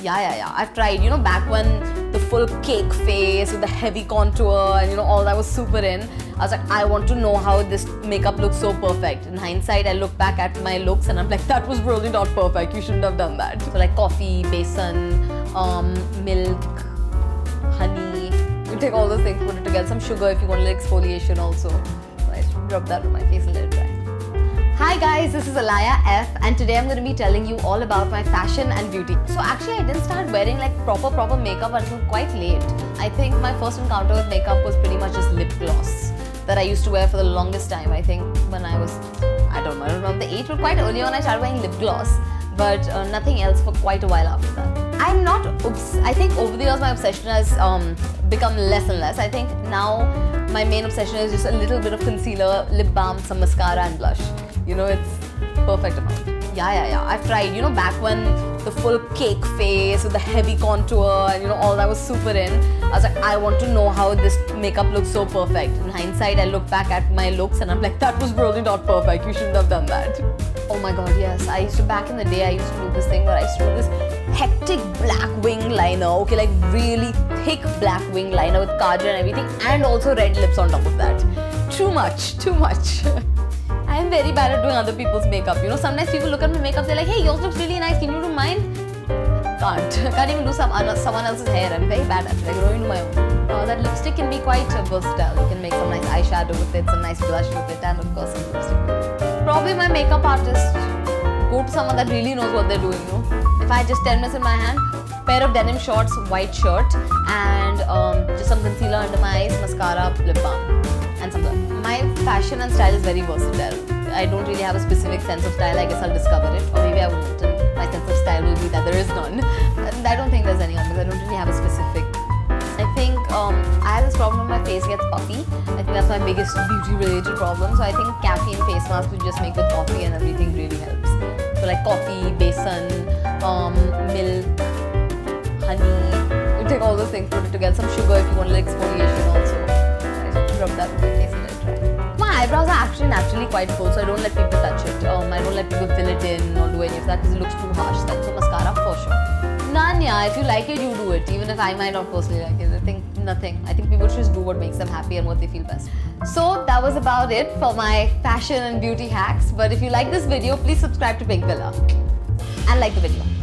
Yeah, yeah, yeah. I've tried. You know, back when the full cake face with the heavy contour and you know all that was super in. I was like, I want to know how this makeup looks so perfect. In hindsight, I look back at my looks and I'm like, that was really not perfect. You shouldn't have done that. So like coffee, besan, um, milk, honey. You take all those things, put it together. Some sugar if you want a little exfoliation also. So I rub that on my face and let it dry. Hi guys, this is Alaya F and today I'm going to be telling you all about my fashion and beauty. So actually I didn't start wearing like proper proper makeup until quite late. I think my first encounter with makeup was pretty much just lip gloss that I used to wear for the longest time. I think when I was, I don't know, I don't remember the age, but quite early on I started wearing lip gloss but uh, nothing else for quite a while after that. I'm not, obs- I think over the years my obsession has um, become less and less. I think now my main obsession is just a little bit of concealer, lip balm, some mascara and blush. You know, it's perfect amount. Yeah, yeah, yeah. I've tried, you know, back when the full cake face with the heavy contour and you know all that was super in. I was like, I want to know how this makeup looks so perfect. In hindsight, I look back at my looks and I'm like, that was really not perfect. You shouldn't have done that. Oh my god, yes. I used to back in the day I used to do this thing where I used to do this hectic black wing liner. Okay, like really thick black wing liner with kajal and everything, and also red lips on top of that. Too much, too much. I am very bad at doing other people's makeup. You know, sometimes people look at my makeup, they're like, hey, yours looks really nice. Can you do mine? Can't. I can't even do some someone else's hair. I'm very bad at it. I can do my own. Uh, that lipstick can be quite versatile. You can make some nice eyeshadow with it, some nice blush with it, and of course some lipstick. Probably my makeup artist. Go to someone that really knows what they're doing. You know, if I had just 10 minutes in my hand, pair of denim shorts, white shirt, and um, just some concealer under my eyes, mascara, lip balm, and some. My fashion and style is very versatile. I don't really have a specific sense of style. I guess I'll discover it, or maybe I won't. And my sense of style will be that there is none. And I don't think there's any because I don't really have a specific. I think um, I have this problem when my face gets puffy. I think that's my biggest beauty-related problem. So I think caffeine face mask we just make with coffee and everything really helps. So like coffee, besan, um, milk, honey. You take all those things, put it together. Some sugar if you want a little quite full, so I don't let people touch it. Um, I don't let people fill it in or do any of that because it looks too harsh. Then so mascara for sure. None, yeah. If you like it, you do it. Even if I might not personally like it, I think nothing. I think people should just do what makes them happy and what they feel best. So that was about it for my fashion and beauty hacks. But if you like this video, please subscribe to Pinkvilla and like the video.